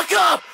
fuck up!